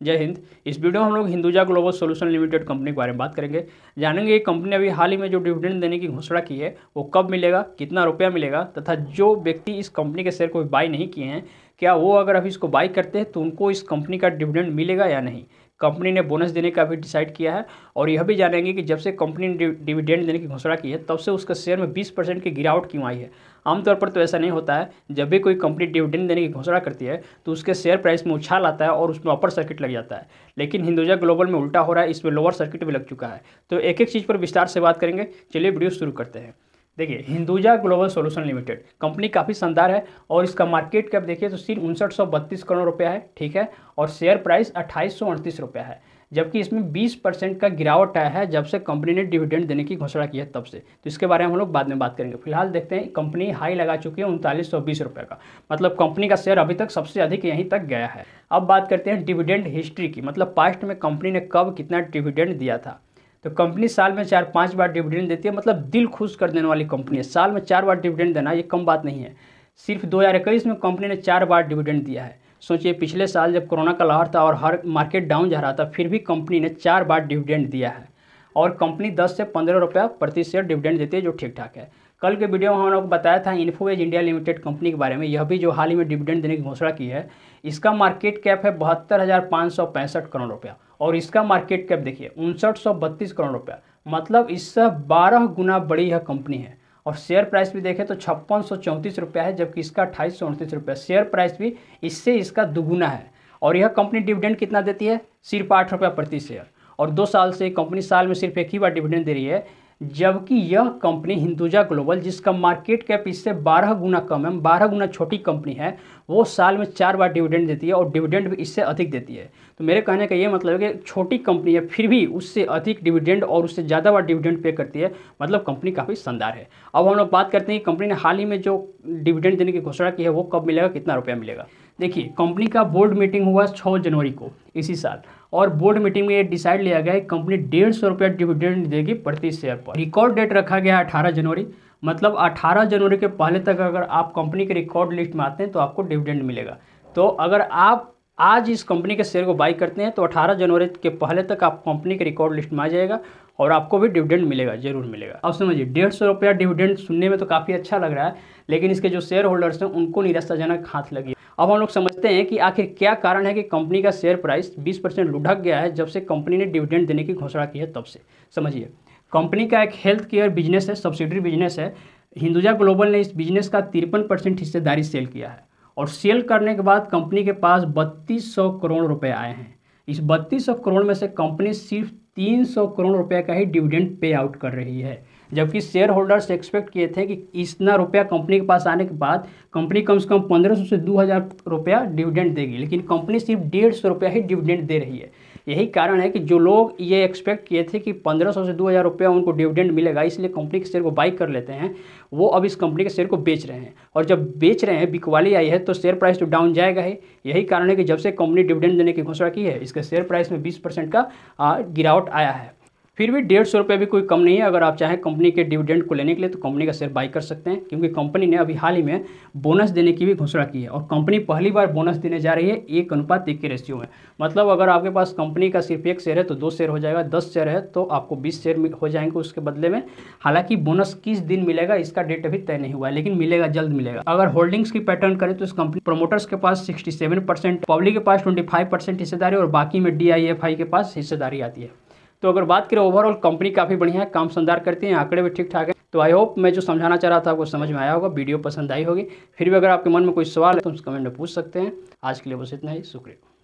जय हिंद। इस वीडियो में हम लोग Hinduja global solution limited company के बारे में बात करेंगे। जानेंगे ये कंपनी अभी हाल ही में जो डिविडेंड देने की घोषणा की है, वो कब मिलेगा, कितना रुपया मिलेगा, तथा जो व्यक्ति इस कंपनी के शेयर को बाय नहीं किए हैं, क्या वो अगर अभी इसको बाई करते हैं तो उनको इस कंपनी का डिविडेंड मिलेगा या नहीं? कंपनी ने बोनस देने का भी डिसाइड किया है और यह भी जानेंगे कि जब से कंपनी ने डिविडेंड देने की घोषणा की है, तब से उसका शेयर में 20 परसेंट की गिरावट क्यों आई है? आमतौर पर तो ऐसा नहीं होता है। जब भी कोई कंपनी डिविडेंड देने की घोषणा करती है तो उसके शेयर प्राइस में उछाल आता है और उसमें अपर सर्किट लग जाता है। लेकिन हिंदुजा ग्लोबल में उल्टा हो रहा है, इसमें लोअर सर्किट भी लग चुका है। तो एक एक चीज़ पर विस्तार से बात करेंगे। चलिए वीडियो शुरू करते हैं। देखिए, Hinduja global solution limited, company काफ़ी शानदार है और इसका मार्केट कैप देखिए तो सिर्फ़ उनसठ करोड़ रुपया है, ठीक है? और शेयर प्राइस अट्ठाईस रुपया है, जबकि इसमें 20 परसेंट का गिरावट आया है जब से कंपनी ने डिविडेंड देने की घोषणा की है तब से। तो इसके बारे में हम लोग बाद में बात करेंगे। फ़िलहाल देखते हैं, कंपनी हाई लगा चुकी है उनतालीस सौ बीस रुपये का मतलब कंपनी का शेयर अभी तक सबसे अधिक यहीं तक गया है। अब बात करते हैं डिविडेंड हिस्ट्री की मतलब पास्ट में कंपनी ने कब कितना डिविडेंड दिया था? तो कंपनी साल में चार पाँच बार डिविडेंड देती है मतलब दिल खुश कर देने वाली कंपनी है। साल में चार बार डिविडेंड देना, ये कम बात नहीं है। सिर्फ़ दो हज़ार इक्कीस में कंपनी ने चार बार डिविडेंड दिया है। सोचिए, पिछले साल जब कोरोना का लहर था और हर मार्केट डाउन जा रहा था, फिर भी कंपनी ने चार बार डिविडेंड दिया है। और कंपनी 10 से पंद्रह रुपया प्रति शेयर डिविडेंड देती है, जो ठीक ठाक है। कल के वीडियो में हम लोग बताया था इन्फोवेज इंडिया लिमिटेड कंपनी के बारे में। यह भी जो हाल ही में डिविडेंड देने की घोषणा की है, इसका मार्केट कैप है बहत्तर करोड़ रुपया। और इसका मार्केट कैप देखिए, उनसठ करोड़ रुपया। मतलब इससे बारह गुना बड़ी यह कंपनी है। और शेयर प्राइस भी देखें तो छप्पन रुपया है, जबकि इसका अट्ठाईस रुपया। शेयर प्राइस भी इससे इसका दुगुना है। और यह कंपनी डिविडेंड कितना देती है? सिर्फ़ आठ रुपया प्रति शेयर और दो साल से कंपनी साल में सिर्फ़ एक ही बार डिविडेंड दे रही है। जबकि यह कंपनी हिंदुजा ग्लोबल, जिसका मार्केट कैप इससे 12 गुना कम है 12 गुना छोटी कंपनी है, वो साल में चार बार डिविडेंड देती है और डिविडेंड भी इससे अधिक देती है। तो मेरे कहने का ये मतलब है कि छोटी कंपनी है, फिर भी उससे अधिक डिविडेंड और उससे ज़्यादा बार डिविडेंड पे करती है मतलब कंपनी काफ़ी शानदार है। अब हम लोग बात करते हैं कि कंपनी ने हाल ही में जो डिविडेंड देने की घोषणा की है, वो कब मिलेगा, कितना रुपया मिलेगा? देखिए कंपनी का बोर्ड मीटिंग हुआ छः जनवरी को, इसी साल। और बोर्ड मीटिंग में ये डिसाइड लिया गया कंपनी डेढ़ सौ रुपया डिविडेंड देगी प्रति शेयर पर। रिकॉर्ड डेट रखा गया अठारह जनवरी। मतलब अठारह जनवरी के पहले तक अगर आप कंपनी के रिकॉर्ड लिस्ट में आते हैं तो आपको डिविडेंड मिलेगा। तो अगर आप आज इस कंपनी के शेयर को बाई करते हैं तो 18 जनवरी के पहले तक आप कंपनी के रिकॉर्ड लिस्ट में आ जाएगा और आपको भी डिविडेंड मिलेगा, ज़रूर मिलेगा। अब समझिए, डेढ़ सौ रुपया डिविडेंड सुनने में तो काफ़ी अच्छा लग रहा है, लेकिन इसके जो शेयर होल्डर्स हैं, उनको निराशाजनक हाथ लगी अब हम लोग समझते हैं कि आखिर क्या कारण है कि कंपनी का शेयर प्राइस 20 परसेंट लुढ़क गया है जब से कंपनी ने डिविडेंड देने की घोषणा की है तब से। समझिए, कंपनी का एक हेल्थ केयर बिज़नेस है सब्सिडरी बिज़नेस है। हिंदुजा ग्लोबल ने इस बिज़नेस का तिरपन परसेंट हिस्सेदारी सेल किया है और सेल करने के बाद कंपनी के पास बत्तीस सौ करोड़ रुपए आए हैं। इस बत्तीस सौ करोड़ में से कंपनी सिर्फ़ तीन सौ करोड़ रुपए का ही डिविडेंड पे आउट कर रही है। जबकि शेयर होल्डर्स एक्सपेक्ट किए थे कि इतना रुपया कंपनी के पास आने के बाद कंपनी कम से कम पंद्रह सौ से दो हज़ार रुपया डिविडेंड देगी। लेकिन कंपनी सिर्फ़ डेढ़ सौ रुपया ही डिविडेंड दे रही है। यही कारण है कि जो लोग ये एक्सपेक्ट किए थे कि पंद्रह सौ से दो हज़ार रुपया उनको डिविडेंड मिलेगा, इसलिए कंपनी के शेयर को बाई कर लेते हैं, वो अब इस कंपनी के शेयर को बेच रहे हैं। और जब बेच रहे हैं, बिकवाली आई है तो शेयर प्राइस तो डाउन जाएगा ही। यही कारण है कि जब से कंपनी डिविडेंड देने की घोषणा की है, इसके शेयर प्राइस में बीस परसेंट का गिरावट आया है। फिर भी डेढ़ सौ रुपये भी कोई कम नहीं है। अगर आप चाहें कंपनी के डिविडेंड को लेने के लिए तो कंपनी का शेयर बाई कर सकते हैं, क्योंकि कंपनी ने अभी हाल ही में बोनस देने की भी घोषणा की है। और कंपनी पहली बार बोनस देने जा रही है एक अनुपात एक के रेशियो में। मतलब अगर आपके पास कंपनी का सिर्फ़ एक शेयर है तो दो शेयर हो जाएगा, दस शेयर है तो आपको बीस शेयर हो जाएँगे उसके बदले में। हालाँकि बोनस किस दिन मिलेगा, इसका डेट अभी तय नहीं हुआ है, लेकिन मिलेगा, जल्द मिलेगा। अगर होल्डिंग्स की पैटर्न करें तो इस कंपनी प्रोमोटर्स के पास सिक्सटी पब्लिक के पास ट्वेंटी हिस्सेदारी, और बाकी में डीआईएफआई के पास हिस्सेदारी आती है। तो अगर बात करें ओवरऑल कंपनी काफ़ी बढ़िया है, काम शानदार करती है, आंकड़े भी ठीक ठाक है। तो आई होप मैं जो समझाना चाह रहा था आपको समझ में आया होगा, वीडियो पसंद आई होगी। फिर भी अगर आपके मन में कोई सवाल है तो उस कमेंट में पूछ सकते हैं। आज के लिए बस इतना ही, शुक्रिया।